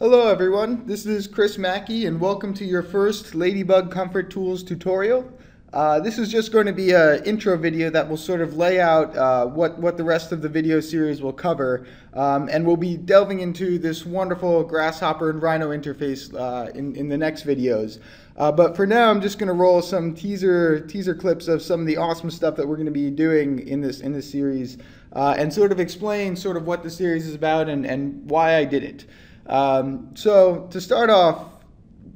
Hello everyone, this is Chris Mackey and welcome to your first Ladybug Comfort Tools tutorial. Uh, this is just going to be an intro video that will sort of lay out uh, what, what the rest of the video series will cover. Um, and we'll be delving into this wonderful Grasshopper and Rhino interface uh, in, in the next videos. Uh, but for now, I'm just going to roll some teaser teaser clips of some of the awesome stuff that we're going to be doing in this in this series, uh, and sort of explain sort of what the series is about and, and why I did it. Um, so to start off,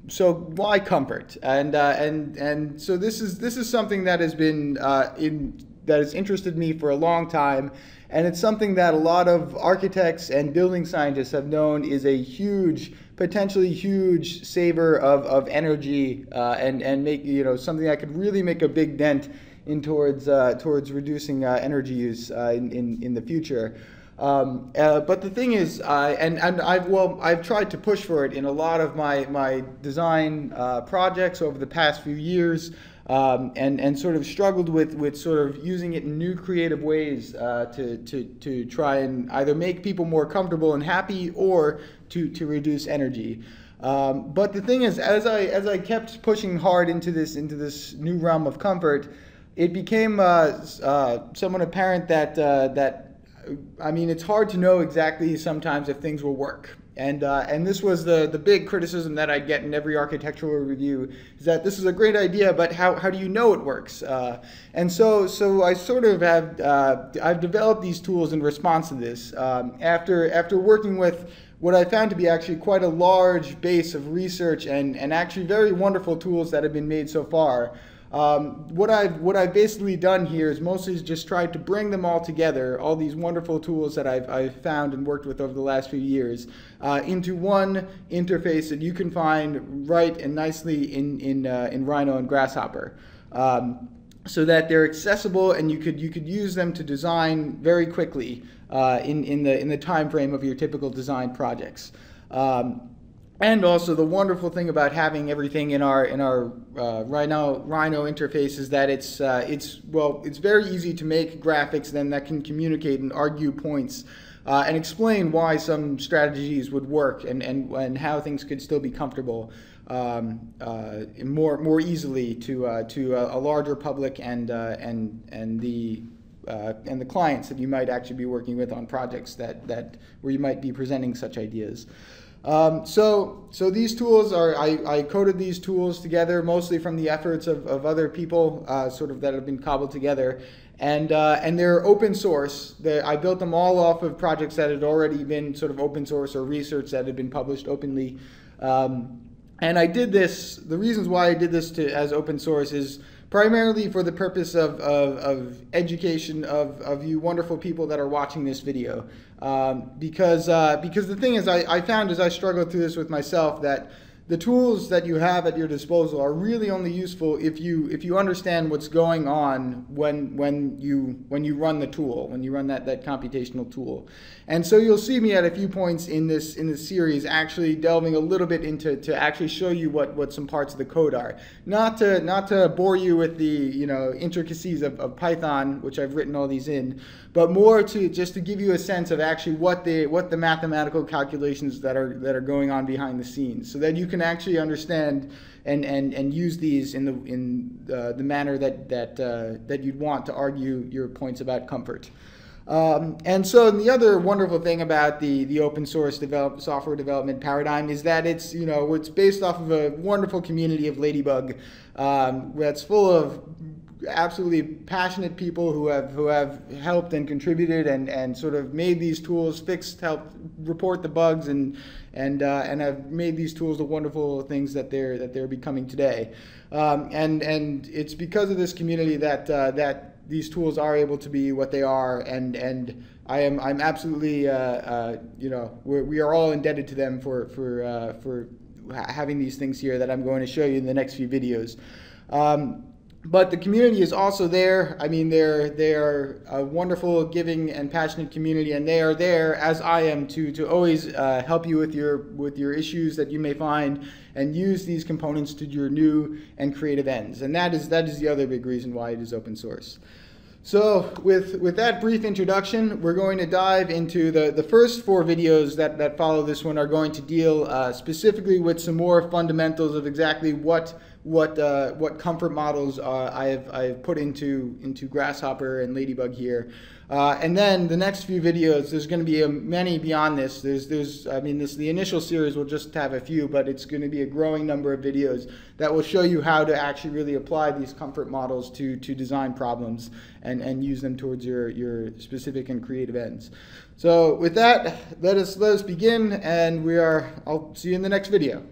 so why comfort? And uh, and and so this is this is something that has been uh, in that has interested me for a long time, and it's something that a lot of architects and building scientists have known is a huge, potentially huge saver of, of energy uh, and and make you know something that could really make a big dent in towards uh, towards reducing uh, energy use uh, in, in in the future. Um, uh, but the thing is, uh, and, and I've, well, I've tried to push for it in a lot of my, my design uh, projects over the past few years um, and, and sort of struggled with, with sort of using it in new creative ways uh, to, to, to try and either make people more comfortable and happy or to, to reduce energy. Um, but the thing is, as I, as I kept pushing hard into this, into this new realm of comfort, it became uh, uh, somewhat apparent that, that I mean, it's hard to know exactly sometimes if things will work. And, uh, and this was the, the big criticism that I get in every architectural review is that this is a great idea, but how, how do you know it works? Uh, and so, so I sort of have uh, I've developed these tools in response to this. Um, after, after working with what I found to be actually quite a large base of research and, and actually very wonderful tools that have been made so far, um, what I've what I've basically done here is mostly just tried to bring them all together, all these wonderful tools that I've, I've found and worked with over the last few years, uh, into one interface that you can find right and nicely in in uh, in Rhino and Grasshopper. Um, so that they're accessible and you could you could use them to design very quickly uh, in in the in the time frame of your typical design projects. Um, and also the wonderful thing about having everything in our in our uh, Rhino Rhino interface is that it's uh, it's well it's very easy to make graphics then that can communicate and argue points uh, and explain why some strategies would work and, and, and how things could still be comfortable um, uh, more more easily to uh, to a, a, larger public and uh, and and the and the clients that you might actually be working with on projects that that where you might be presenting such ideas. Um, so, so these tools are, I, I, coded these tools together mostly from the efforts of, of other people uh, sort of that have been cobbled together. And, uh, and they're open source. They're, I built them all off of projects that had already been sort of open source or research that had been published openly. Um, and I did this, the reasons why I did this to, as open source is primarily for the purpose of, of, of education of, of you wonderful people that are watching this video. Um, because, uh, because the thing is, I, I found as I struggled through this with myself that the tools that you have at your disposal are really only useful if you if you understand what's going on when when you when you run the tool when you run that that computational tool. And so you'll see me at a few points in this in this series actually delving a little bit into to actually show you what what some parts of the code are. Not to not to bore you with the you know intricacies of, of Python which I've written all these in but more to just to give you a sense of actually what the what the mathematical calculations that are that are going on behind the scenes so that you can actually understand and, and, and use these in the in uh, the manner that that uh, that you'd want to argue your points about comfort. Um, and so the other wonderful thing about the, the open source develop, software development paradigm is that it's, you know, it's based off of a wonderful community of Ladybug um, that's full of absolutely passionate people who have who have helped and contributed and, and sort of made these tools, fixed, helped report the bugs, and and uh, and have made these tools the wonderful things that they're that they're becoming today. Um, and and it's because of this community that uh, that these tools are able to be what they are, and and I am I'm absolutely uh, uh you know we're, we are all indebted to them for for uh, for having these things here that I'm going to show you in the next few videos. Um, but the community is also there. I mean, they're they're a wonderful, giving, and passionate community, and they are there as I am to to always uh, help you with your with your issues that you may find, and use these components to your new and creative ends. And that is that is the other big reason why it is open source. So with, with that brief introduction, we're going to dive into the, the first four videos that, that follow this one are going to deal uh, specifically with some more fundamentals of exactly what what uh, what comfort models uh, I have I have put into into Grasshopper and Ladybug here. Uh, and then the next few videos, there's going to be a, many beyond this. There's, there's, I mean, this the initial series will just have a few, but it's going to be a growing number of videos that will show you how to actually really apply these comfort models to, to design problems and, and use them towards your, your specific and creative ends. So with that, let us let us begin, and we are. I'll see you in the next video.